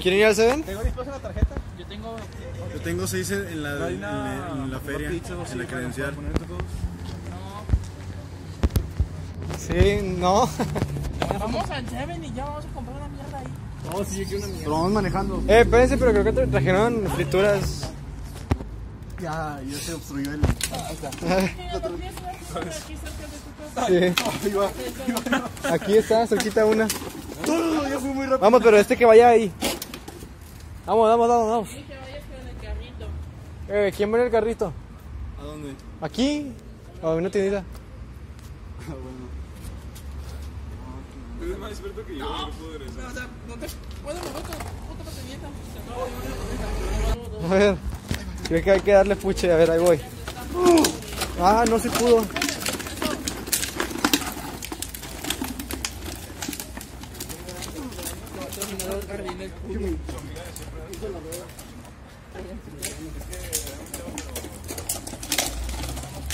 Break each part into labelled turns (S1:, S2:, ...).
S1: ¿Quieren ir al Seven?
S2: ¿Tengo espacio en la tarjeta?
S3: Yo tengo.
S4: Yo tengo seis en la, en la, en la feria, en la credencial.
S1: Sí, no.
S3: Vamos al Seven y ya vamos a comprar una mierda ahí.
S4: No, sí, que una mierda. Pero vamos manejando.
S1: Eh, espérense, pero creo que tra- trajeron frituras.
S4: Ya, ya se obstruyó el.
S1: Sí. Aquí está, cerquita una. Vamos, pero este que vaya ahí. Vamos, vamos, vamos, vamos.
S3: Sí, que vayas con el carrito.
S1: Eh, ¿quién va en el carrito?
S4: ¿A dónde?
S1: ¿Aquí? ¿O a una tiendita?
S4: Ah, bueno.
S5: Es más experto que yo, no puedo regresar.
S3: No, o sea, no te puedo mover con puta batería. Se acabó de
S1: A ver. Creo que hay que darle puche. A ver, ahí voy. Ah, no se pudo.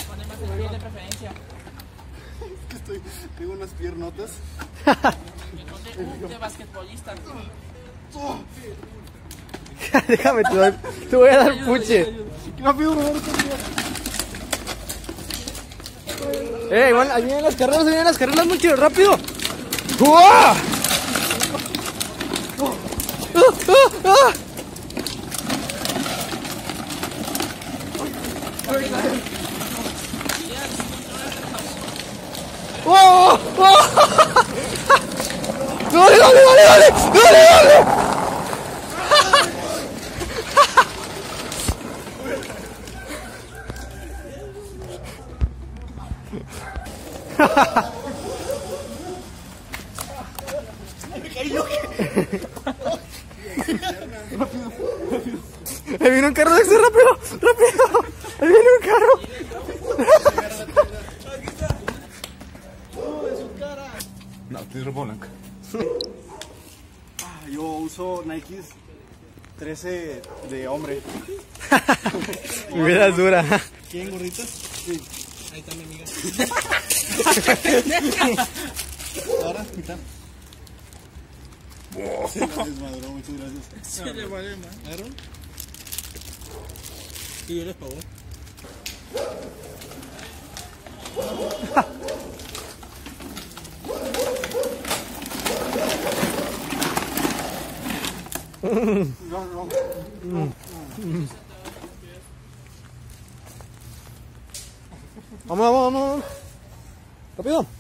S3: Pone más el pie de preferencia.
S4: Estoy, tengo unas piernotas.
S3: Que de basquetbolista.
S1: Déjame, te voy a dar puche.
S4: Rápido, Roberto.
S1: Eh, igual, ahí vienen las carreras, ahí vienen las carreras, mucho rápido. ¡Uah! ¡Ah, ah, ah! ¡Oh! ¡Oh! ¡Dale, dale, dale, dale! ¡Dale, dale! ¡Ahí viene un carro de ese rápido! ¡Rápido! ¡Ahí viene un carro!
S5: No, tienes ropa blanca.
S4: Ah, Yo uso Nikes 13 de hombre.
S1: Mi vida es dura.
S4: ¿Quieren gorritas? Sí.
S3: Ahí está mi amiga.
S4: Ahora, mitad. Muchas gracias.
S3: Se le vale.
S4: ¿Aaron?
S3: Y yo les pago.
S4: No, no.
S1: Vamos, vamos, vamos. Rápido.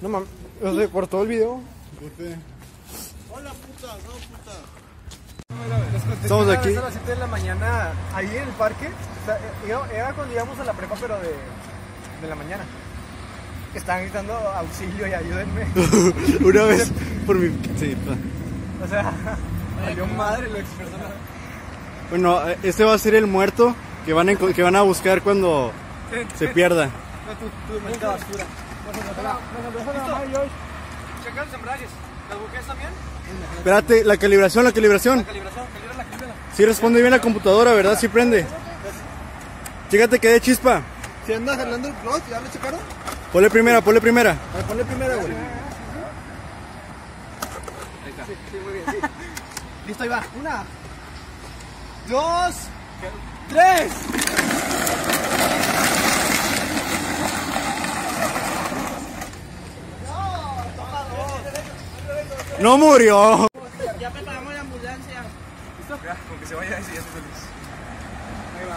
S1: No mames, se cortó el video.
S4: ¿Por qué?
S1: Estamos aquí.
S2: A las 7 de la mañana, ahí en el parque. o sea, era, cuando íbamos a la prepa, pero de, de la mañana. Estaban gritando auxilio y ayúdenme.
S4: Una vez por mi. Sí, pa.
S2: O sea, valió madre lo experto.
S4: Bueno, este va a ser el muerto que van a, que van a buscar cuando se pierda.
S2: Tu maldita basura. Checa los embragues. ¿Las buques también?
S4: Espérate, la calibración, la calibración.
S2: Calibración, calibra la calibra.
S4: Sí responde bien la computadora, ¿verdad? Sí prende. Fíjate que de chispa.
S2: Si andas jalando el clutch, ¿ya lo checaron?
S4: Ponle primera, ponle primera.
S2: Ver, ponle primero, güey. Sí, sí, muy bien, sí. Listo, ahí va. Una, dos, tres.
S4: No murió.
S3: Ya preparamos la ambulancia.
S5: Ya, con que se vaya ese ya estoy feliz.
S2: Ahí va.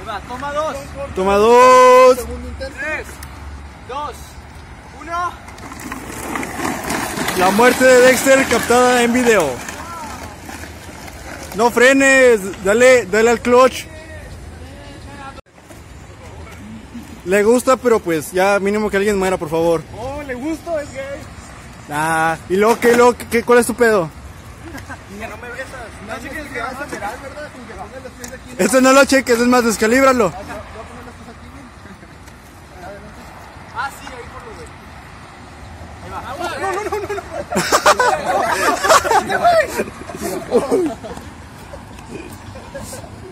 S2: Ahí va, toma dos.
S4: Toma dos.
S2: Segundo intento. Tres, dos, uno.
S4: La muerte de Dexter captada en video. No frenes, dale, dale al clutch. Le gusta, pero pues ya mínimo que alguien muera, por favor.
S2: Oh, le gusto, es gay.
S4: Ah, y luego, ¿qué, luego, qué, ¿cuál es tu pedo?
S2: Que no me besas. No sé que te vas a mirar, ¿verdad? Como que pongas los pies aquí.
S4: Este no lo cheques, es más, descalíbralo.
S2: Ah, sí, ahí por lo de. Tres,
S3: Y yo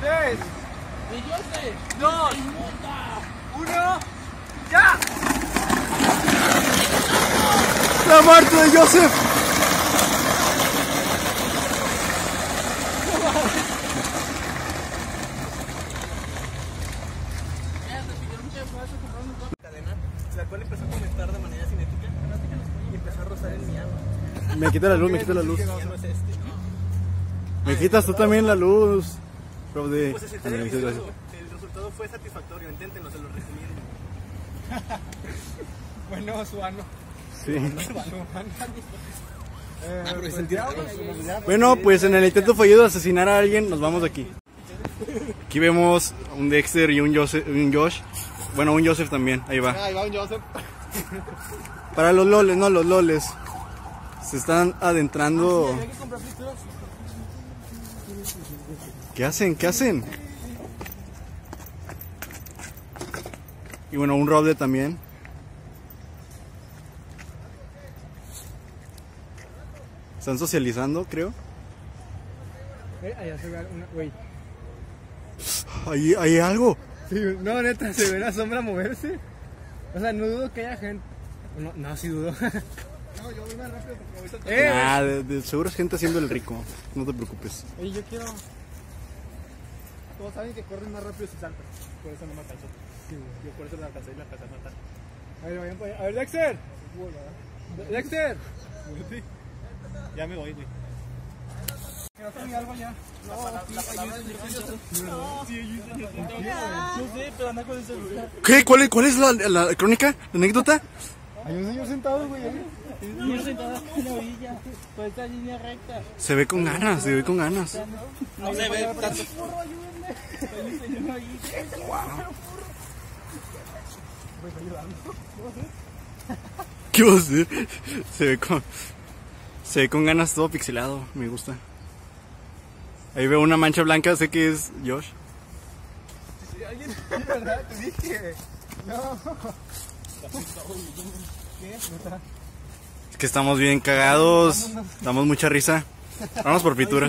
S3: sé.
S2: dos,
S3: ¡Puta!
S2: uno, ¡ya!
S4: La muerte de Joseph.
S2: La cual empezó a comentar de manera cinética y empezó a rozar en mi alma.
S4: Me quita la luz, me quita la luz.
S2: Este.
S4: Me quitas tú también la luz. Brody.
S2: Pues ese
S4: Ándale,
S2: el,
S4: muchas gracias.
S2: el resultado fue satisfactorio, inténtenlo, se lo recomiendo. bueno, su ano.
S4: Sí.
S2: Eh, pues,
S4: Bueno, pues en el intento fallido de asesinar a alguien, nos vamos de aquí. Aquí vemos un Dexter y un, Joseph, un Josh. Bueno, un Joseph también, ahí va.
S2: Ahí va un Joseph.
S4: Para los loles, no los loles. Se están adentrando.
S3: Hay que comprar frituras.
S4: ¿Qué hacen? ¿Qué hacen? Y bueno, un roble también. Están socializando, creo.
S2: Eh, allá se ve una, güey.
S4: Ahí hay algo.
S2: Sí, no, neta, se ve una sombra moverse. O sea, no dudo que haya gente. No, no, sí dudo. no, yo voy más rápido porque Eh,
S4: Ah, de, de- seguro es gente haciendo el rico. No te preocupes.
S2: Oye, yo quiero. Todos saben que corren más rápido si saltan. Por eso no me alcanzó. Sí, yo por eso la alcancé y la alcancé a matar. A ver, vayan por ahí. A ver, Dexter. Dexter. Ya me voy, güey. algo ya.
S3: No sé, pero anda con el celular.
S4: ¿Qué? ¿Cuál es, cuál es la, la crónica? ¿La anécdota?
S2: Hay un señor sentado, güey. ahí.
S3: Yo sentada en la orilla, por esta línea recta.
S4: Se ve con ganas, se ve con ganas.
S3: No se ve tanto. Hay un señor ahí.
S4: ¿Qué va a hacer? Se ve con. Se ve con ganas todo pixelado. Me gusta. Ahí veo una mancha blanca, sé que es Josh.
S2: Sí, ¿verdad? Te dije. No.
S4: Es que estamos bien cagados. Damos mucha risa. Vamos por frituras.